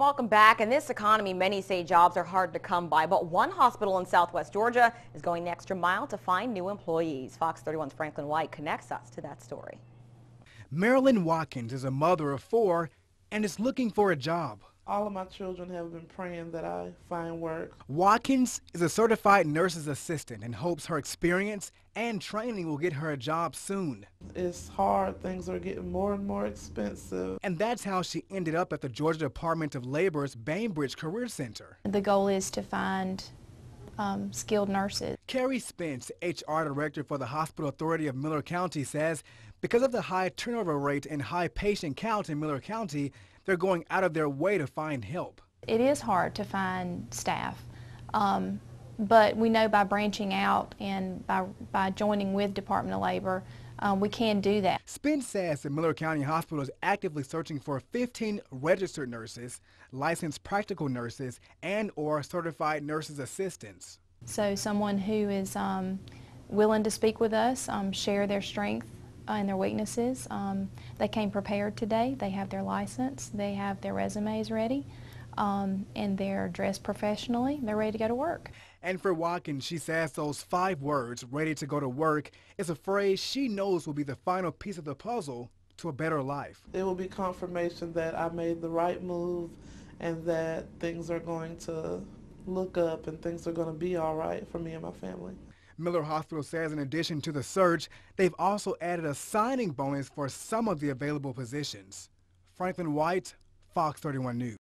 Welcome back. In this economy, many say jobs are hard to come by, but one hospital in southwest Georgia is going the extra mile to find new employees. Fox 31's Franklin White connects us to that story. Marilyn Watkins is a mother of four and is looking for a job. All of my children have been praying that I find work. Watkins is a certified nurse's assistant and hopes her experience and training will get her a job soon. It's hard. Things are getting more and more expensive. And that's how she ended up at the Georgia Department of Labor's Bainbridge Career Center. The goal is to find um, skilled nurses. Carrie Spence, HR Director for the Hospital Authority of Miller County, says because of the high turnover rate and high patient count in Miller County, they're going out of their way to find help. It is hard to find staff, um, but we know by branching out and by, by joining with Department of Labor, um, we can do that. Spence says the Miller County Hospital is actively searching for 15 registered nurses, licensed practical nurses, and or certified nurses assistants. So someone who is um, willing to speak with us, um, share their strength uh, and their weaknesses. Um, they came prepared today. They have their license. They have their resumes ready. Um, and they're dressed professionally. They're ready to go to work. And for Watkins, she says those five words, ready to go to work, is a phrase she knows will be the final piece of the puzzle to a better life. It will be confirmation that I made the right move and that things are going to look up and things are going to be all right for me and my family. Miller Hospital says in addition to the search, they've also added a signing bonus for some of the available positions. Franklin White, Fox 31 News.